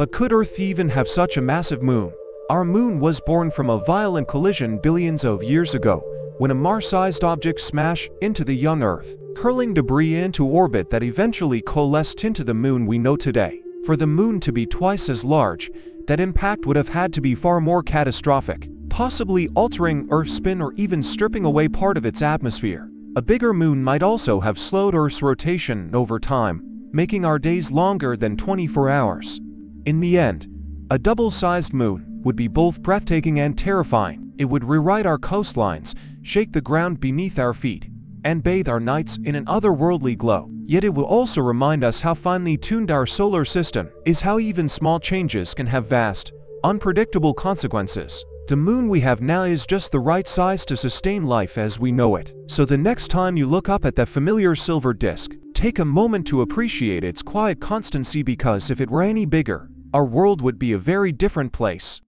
But could Earth even have such a massive moon? Our moon was born from a violent collision billions of years ago, when a Mars-sized object smashed into the young Earth, hurling debris into orbit that eventually coalesced into the moon we know today. For the moon to be twice as large, that impact would have had to be far more catastrophic, possibly altering Earth's spin or even stripping away part of its atmosphere. A bigger moon might also have slowed Earth's rotation over time, making our days longer than 24 hours. In the end, a double-sized moon would be both breathtaking and terrifying. It would rewrite our coastlines, shake the ground beneath our feet, and bathe our nights in an otherworldly glow. Yet it will also remind us how finely tuned our solar system is how even small changes can have vast, unpredictable consequences. The moon we have now is just the right size to sustain life as we know it. So the next time you look up at that familiar silver disk, take a moment to appreciate its quiet constancy because if it were any bigger, our world would be a very different place.